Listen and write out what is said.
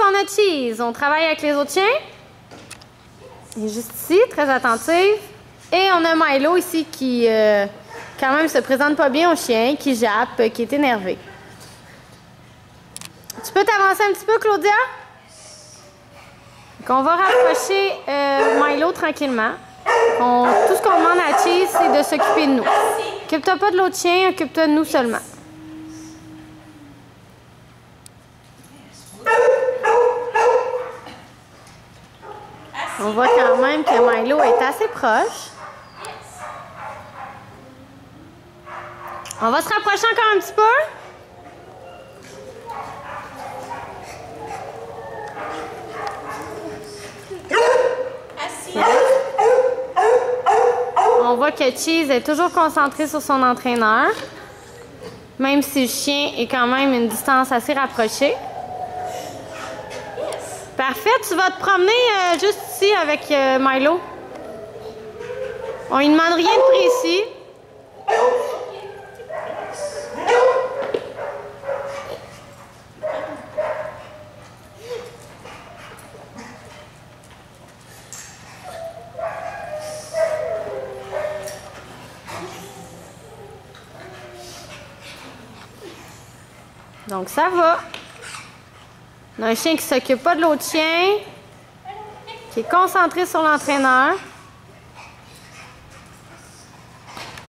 on a Cheese. On travaille avec les autres chiens. Il est juste ici, très attentive. Et on a Milo ici qui, euh, quand même, se présente pas bien au chien, qui jappe, qui est énervé. Tu peux t'avancer un petit peu, Claudia? On va rapprocher euh, Milo tranquillement. tout ce qu'on demande à Cheese, c'est de s'occuper de nous. Occupe-toi pas de l'autre chien, occupe-toi de nous seulement. On voit quand même que Milo est assez proche. On va se rapprocher encore un petit peu. On voit que Cheese est toujours concentré sur son entraîneur, même si le chien est quand même une distance assez rapprochée. Parfait, tu vas te promener euh, juste ici avec euh, Milo. On lui demande rien de précis. Donc ça va. On a un chien qui s'occupe pas de l'autre chien, qui est concentré sur l'entraîneur.